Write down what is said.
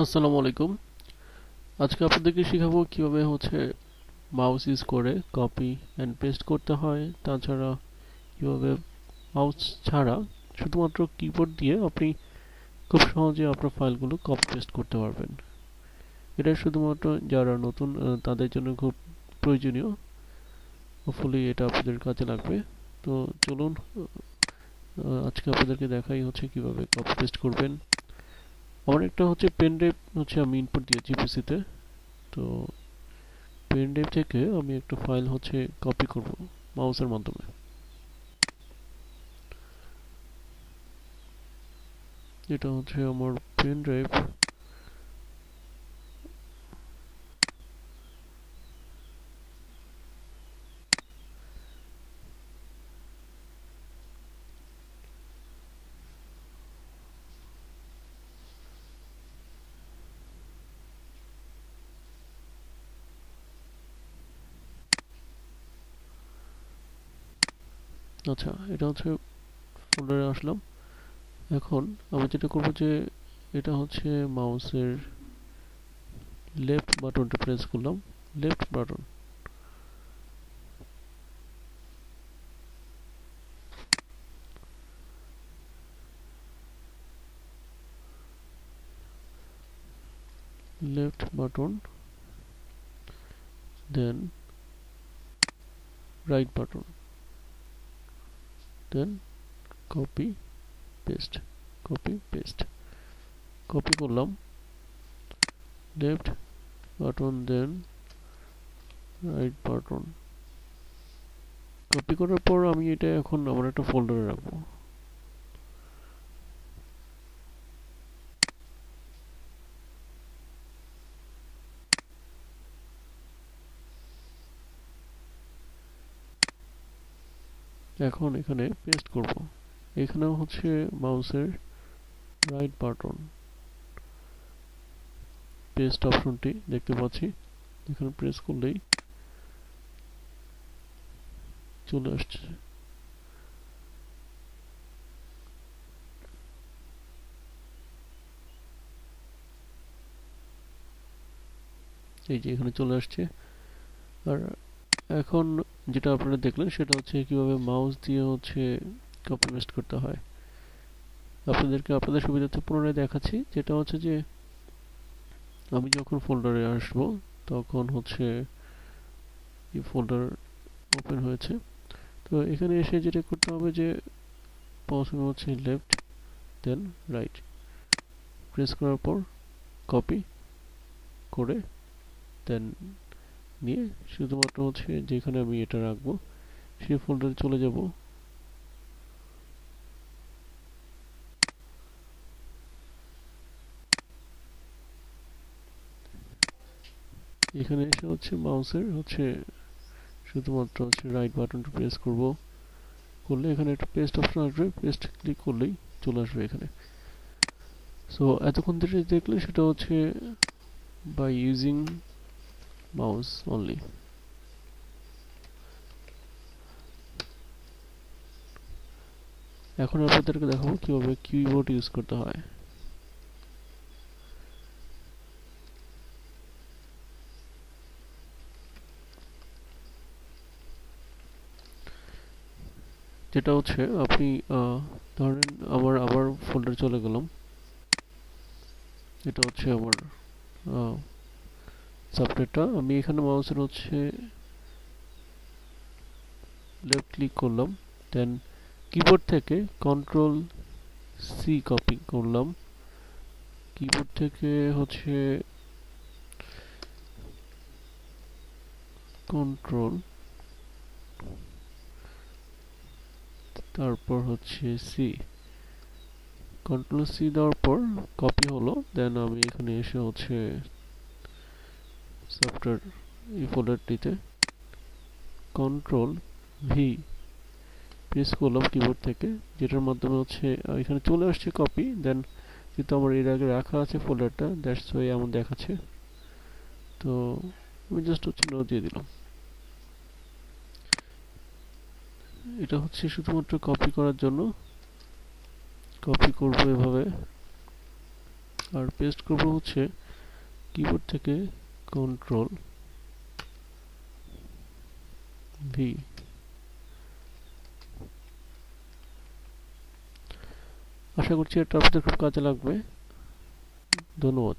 আসসালামু আলাইকুম। আজকে আপনাদেরকে শেখাবো কীভাবে হচ্ছে মাউস ইউজ করে কপি অ্যান্ড পেস্ট করতে হয়, তাছাড়া কীভাবে মাউস ছাড়া শুধুমাত্র কিবোর্ড দিয়ে আপনি খুব সহজে আপনার ফাইলগুলো কপি পেস্ট করতে পারবেন। এটা শুধুমাত্র যারা নতুন তাদের জন্য খুব প্রয়োজনীয়। হোপফুলি এটা আপনাদের কাজে লাগবে। তো চলুন আজকে আপনাদেরকে দেখাই হচ্ছে কীভাবে কপি পেস্ট করবেন। আমার একটা হচ্ছে পেন হচ্ছে আমি ইনপুট দিয়েছি পিসিতে তো। পেন ড্রাইভ থেকে আমি একটা ফাইল হচ্ছে কপি করব মাউসের মাধ্যমে। এটা হচ্ছে আমার পেন ড্রাইভ আচ্ছা এটা হচ্ছে ফোল্ডারে আসলাম। এখন আমি যেটা করব যে, এটা হচ্ছে মাউসের লেফট বাটনটা প্রেস করলাম। Left button left button, then right button then copy paste copy paste copy করলাম left button then right button copy করার পর আমি এটা এখন আমার একটা ফোল্ডারে রাখব এখন এখানে পেস্ট করব। এখানেও হচ্ছে মাউসের রাইট বাটন পেস্ট অপশনটি দেখতে পাচ্ছি। এখানে প্রেস করলেই চলে আসছে। এই যে এখানে চলে আসছে। আর এখন যেটা আপনারা দেখলেন সেটা হচ্ছে কীভাবে মাউস দিয়ে হচ্ছে কপি পেস্ট করতে হয়। আপনাদেরকে আপনাদের সুবিধার্থে পুনরায় দেখাচ্ছি, যেটা হচ্ছে যে আমি যখন ফোল্ডারে আসব, তখন হচ্ছে এই ফোল্ডার ওপেন হয়েছে। তো এখানে এসে যেটা করতে হবে যে প্রথমে হচ্ছে লেফট দেন রাইট প্রেস করার পর কপি করে দেন নিয়ে শুধুমাত্র হচ্ছে যেখানে আমি এটা রাখব সেই ফোল্ডারে চলে যাব। এখানে এসে হচ্ছে মাউসের হচ্ছে শুধুমাত্র হচ্ছে রাইট বাটনটা প্রেস করব। করলে এখানে একটা পেস্ট অপশন আসবে পেস্ট ক্লিক করলেই চলে আসবে এখানে। সো এতক্ষণ ধরে দেখলে সেটা হচ্ছে বাই ইউজিং mouse only. এখন আপনাদেরকে দেখাবো কীভাবে কিবোর্ড ইউজ করতে হয়। যেটা হচ্ছে, আপনি ধরেন আমার আবার ফোল্ডার চলে গেলাম। এটা হচ্ছে আমার সফটওয়্যারটা আমি এখানে মাউসের হচ্ছে লেফট ক্লিক করলাম দেন কিবোর্ড থেকে কন্ট্রোল সি কপি করলাম কিবোর্ড থেকে হচ্ছে কন্ট্রোল তারপর হচ্ছে সি কন্ট্রোল সি দেওয়ার পর কপি হলো দেন আমি এখানে এসে হচ্ছে সফটওয়্যার এই ফোল্ডারটিতে কন্ট্রোল ভি প্রেস করলাম কিবোর্ড থেকে, যেটার মাধ্যমে হচ্ছে এখানে চলে আসছে কপি দেন যেহেতু আমার এর আগে রাখা আছে ফোল্ডারটা দ্যাটস ওয়াই এমন দেখাচ্ছে। তো আমি জাস্ট হচ্ছে নো দিয়ে দিলাম। এটা হচ্ছে শুধুমাত্র কপি করার জন্য। কপি করব এভাবে। আর পেস্ট করব হচ্ছে কিবোর্ড থেকে কন্ট্রোল ভি আশা করছি এটা আপনাদের খুব কাজে লাগবে। ধন্যবাদ।